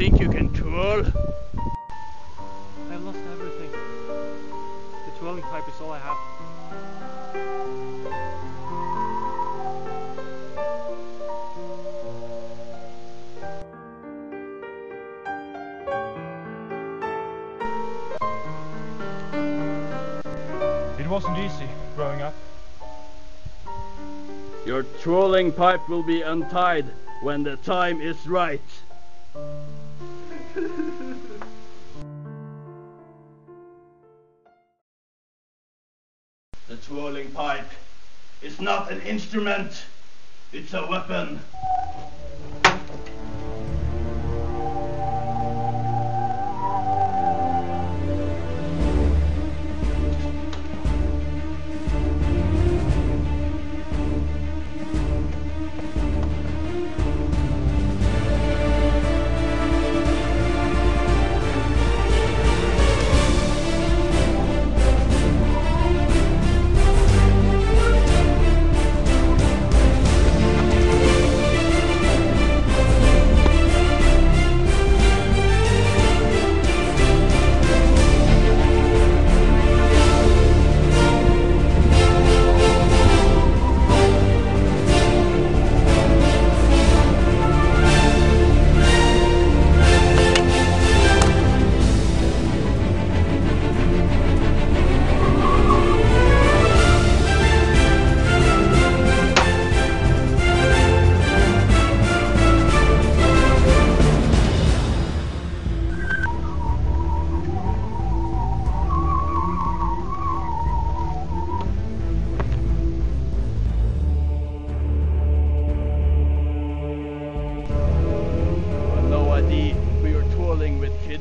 think you can twirl? I've lost everything. The twirling pipe is all I have. It wasn't easy growing up. Your twirling pipe will be untied when the time is right. the twirling pipe is not an instrument, it's a weapon. the we were twirling with kid.